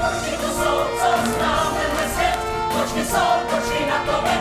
Kočky to jsou, co známe dnes hned, počkej jsou, kočky na to.